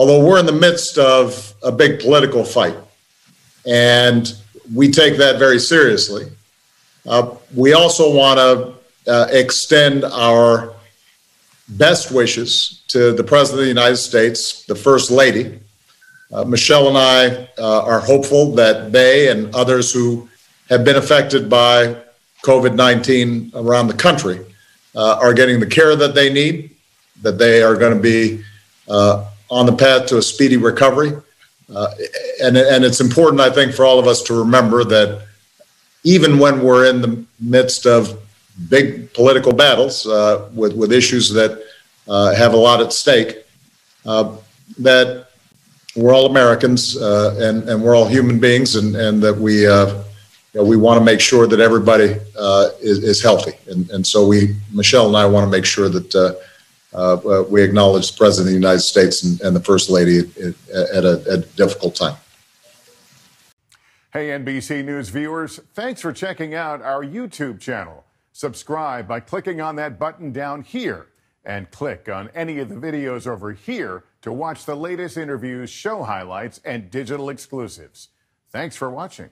although we're in the midst of a big political fight, and we take that very seriously, uh, we also want to uh, extend our best wishes to the President of the United States, the First Lady. Uh, Michelle and I uh, are hopeful that they and others who have been affected by COVID 19 around the country uh, are getting the care that they need, that they are going to be uh, on the path to a speedy recovery. Uh, and, and it's important, I think, for all of us to remember that even when we're in the midst of big political battles uh, with, with issues that uh, have a lot at stake, uh, that we're all Americans and, and we're all human beings, and, and that we you know, we want to make sure that everybody uh, is, is, healthy. And, and, so we, Michelle and I want to make sure that uh, uh, we acknowledge the President of the United States and, and the First Lady at, a, at, a, difficult time. Hey, NBC News viewers, thanks for checking out our YouTube channel. Subscribe by clicking on that button down here and click on any of the videos over here to watch the latest interviews, show highlights, and digital exclusives. Thanks for watching.